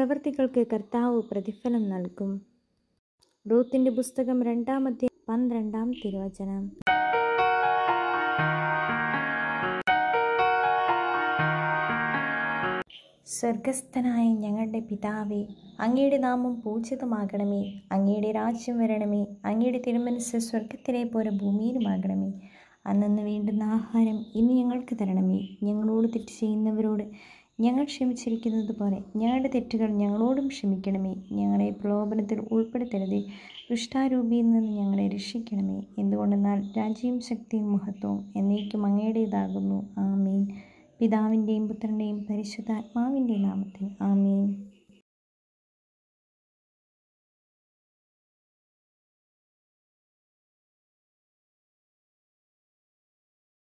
പ്രവൃത്തികൾക്ക് കർത്താവ് പ്രതിഫലം നൽകും. റൂത്തിന്റെ പുസ്തകം രണ്ടാമത്തെ പന്ത്രണ്ടാം തിരുവചനം. സ്വർഗസ്ഥനായ ഞങ്ങളുടെ പിതാവേ അങ്ങയുടെ നാമം പൂജിതമാകണമേ. അങ്ങയുടെ രാജ്യം വരണമേ. അങ്ങയുടെ തിരുമനസ് സ്വർഗത്തിലെ പോലെ ഭൂമിയിലുമാകണമേ. അന്നു വേണ്ടുന്ന ആഹാരം ഇന്ന് ഞങ്ങൾക്ക് തരണമേ. ഞങ്ങളോട് തെറ്റ് ചെയ്യുന്നവരോട് ഞങ്ങൾ ക്ഷമിച്ചിരിക്കുന്നത് പോലെ ഞങ്ങളുടെ തെറ്റുകൾ ഞങ്ങളോടും ക്ഷമിക്കണമേ. ഞങ്ങളെ പ്രലോഭനത്തിൽ ഉൾപ്പെടുത്തരുതേ. ദുഷ്ടാരൂപിയിൽ നിന്ന് ഞങ്ങളെ രക്ഷിക്കണമേ. എന്തുകൊണ്ടെന്നാൽ രാജ്യവും ശക്തിയും മഹത്വവും എന്നേക്കും അങ്ങയുടേതാകുന്നു. ആമീൻ. പിതാവിന്റെയും പുത്രന്റെയും പരിശുദ്ധാത്മാവിന്റെയും നാമത്തിൽ ആമീൻ.